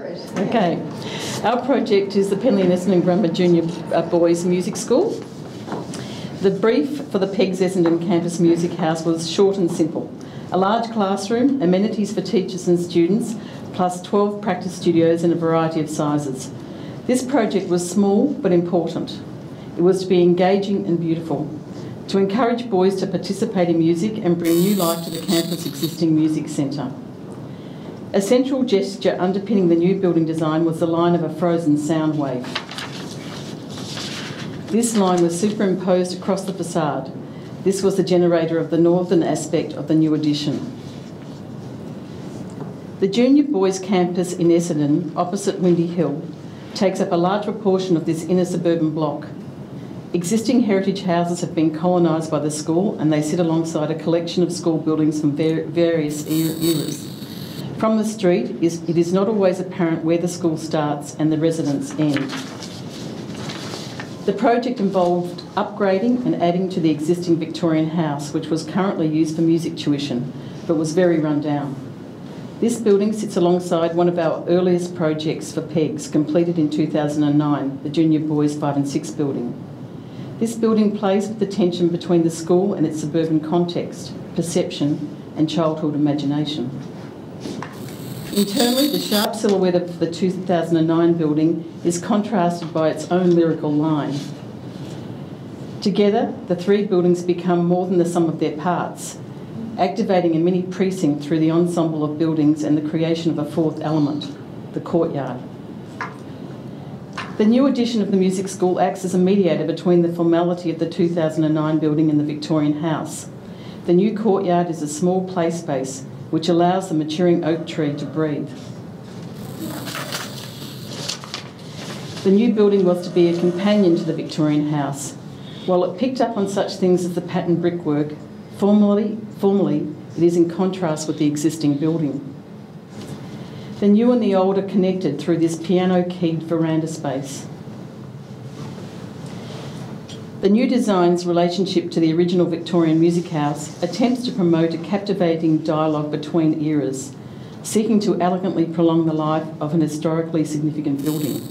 Okay. Our project is the Penleigh and Essendon Grammar Junior uh, Boys Music School. The brief for the PEGS Essendon Campus Music House was short and simple. A large classroom, amenities for teachers and students, plus 12 practice studios in a variety of sizes. This project was small but important. It was to be engaging and beautiful, to encourage boys to participate in music and bring new life to the campus existing music centre. A central gesture underpinning the new building design was the line of a frozen sound wave. This line was superimposed across the facade. This was the generator of the northern aspect of the new addition. The junior boys campus in Essendon, opposite Windy Hill, takes up a large proportion of this inner suburban block. Existing heritage houses have been colonised by the school and they sit alongside a collection of school buildings from various eras. From the street, it is not always apparent where the school starts and the residents end. The project involved upgrading and adding to the existing Victorian house, which was currently used for music tuition, but was very run down. This building sits alongside one of our earliest projects for PEGS, completed in 2009, the Junior Boys 5 and 6 building. This building plays with the tension between the school and its suburban context, perception, and childhood imagination. Internally, the sharp silhouette of the 2009 building is contrasted by its own lyrical line. Together, the three buildings become more than the sum of their parts, activating a mini precinct through the ensemble of buildings and the creation of a fourth element, the courtyard. The new addition of the music school acts as a mediator between the formality of the 2009 building and the Victorian house. The new courtyard is a small play space which allows the maturing oak tree to breathe. The new building was to be a companion to the Victorian house. While it picked up on such things as the pattern brickwork, formally, formally it is in contrast with the existing building. The new and the old are connected through this piano keyed veranda space. The new design's relationship to the original Victorian music house attempts to promote a captivating dialogue between eras, seeking to elegantly prolong the life of an historically significant building.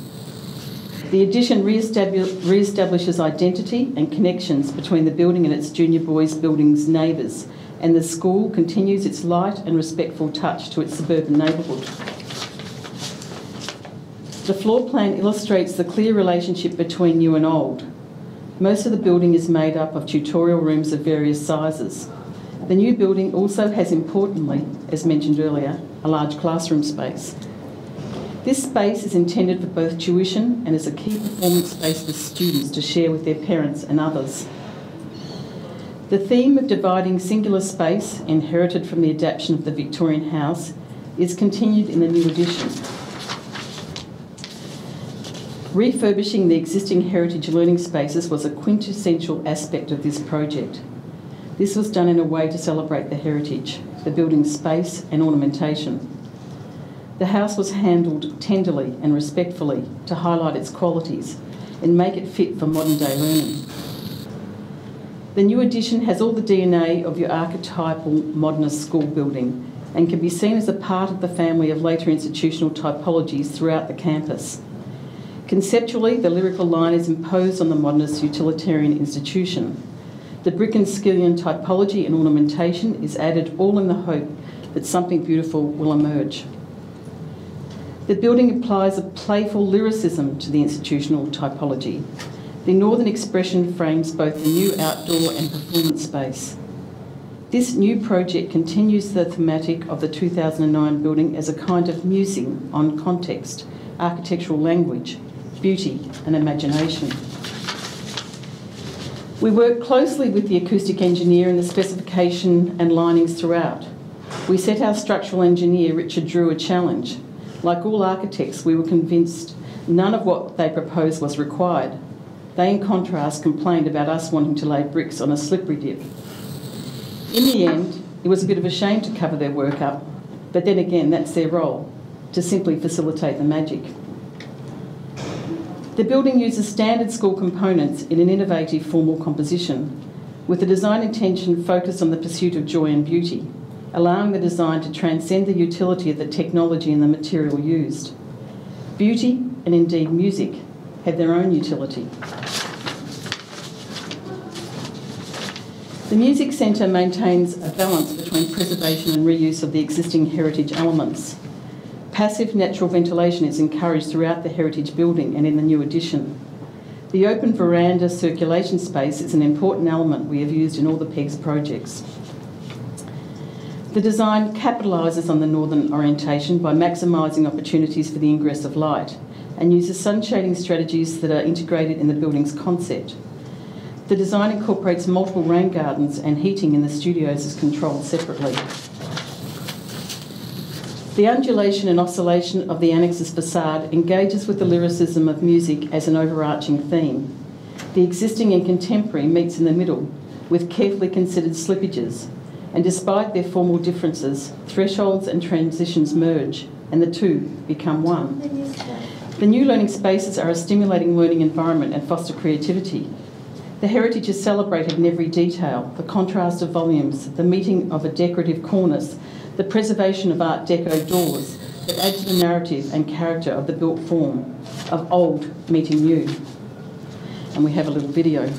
The addition re establishes identity and connections between the building and its junior boys' building's neighbours, and the school continues its light and respectful touch to its suburban neighbourhood. The floor plan illustrates the clear relationship between new and old, most of the building is made up of tutorial rooms of various sizes. The new building also has, importantly, as mentioned earlier, a large classroom space. This space is intended for both tuition and is a key performance space for students to share with their parents and others. The theme of dividing singular space, inherited from the adaptation of the Victorian house, is continued in the new edition. Refurbishing the existing heritage learning spaces was a quintessential aspect of this project. This was done in a way to celebrate the heritage, the building's space and ornamentation. The house was handled tenderly and respectfully to highlight its qualities and make it fit for modern day learning. The new addition has all the DNA of your archetypal modernist school building and can be seen as a part of the family of later institutional typologies throughout the campus. Conceptually, the lyrical line is imposed on the modernist utilitarian institution. The brick and skillion typology and ornamentation is added all in the hope that something beautiful will emerge. The building applies a playful lyricism to the institutional typology. The northern expression frames both the new outdoor and performance space. This new project continues the thematic of the 2009 building as a kind of musing on context, architectural language, beauty and imagination. We work closely with the acoustic engineer in the specification and linings throughout. We set our structural engineer, Richard Drew, a challenge. Like all architects, we were convinced none of what they proposed was required. They, in contrast, complained about us wanting to lay bricks on a slippery dip. In the end, it was a bit of a shame to cover their work up, but then again, that's their role to simply facilitate the magic. The building uses standard school components in an innovative formal composition, with the design intention focused on the pursuit of joy and beauty, allowing the design to transcend the utility of the technology and the material used. Beauty, and indeed music, have their own utility. The Music Centre maintains a balance between preservation and reuse of the existing heritage elements. Passive natural ventilation is encouraged throughout the heritage building and in the new addition. The open veranda circulation space is an important element we have used in all the PEGS projects. The design capitalises on the northern orientation by maximising opportunities for the ingress of light and uses sun shading strategies that are integrated in the building's concept. The design incorporates multiple rain gardens and heating in the studios is controlled separately. The undulation and oscillation of the annex's facade engages with the lyricism of music as an overarching theme. The existing and contemporary meets in the middle with carefully considered slippages, and despite their formal differences, thresholds and transitions merge and the two become one. The new learning spaces are a stimulating learning environment and foster creativity. The heritage is celebrated in every detail the contrast of volumes, the meeting of a decorative cornice, the preservation of Art Deco doors that add to the narrative and character of the built form of old meeting new. And we have a little video.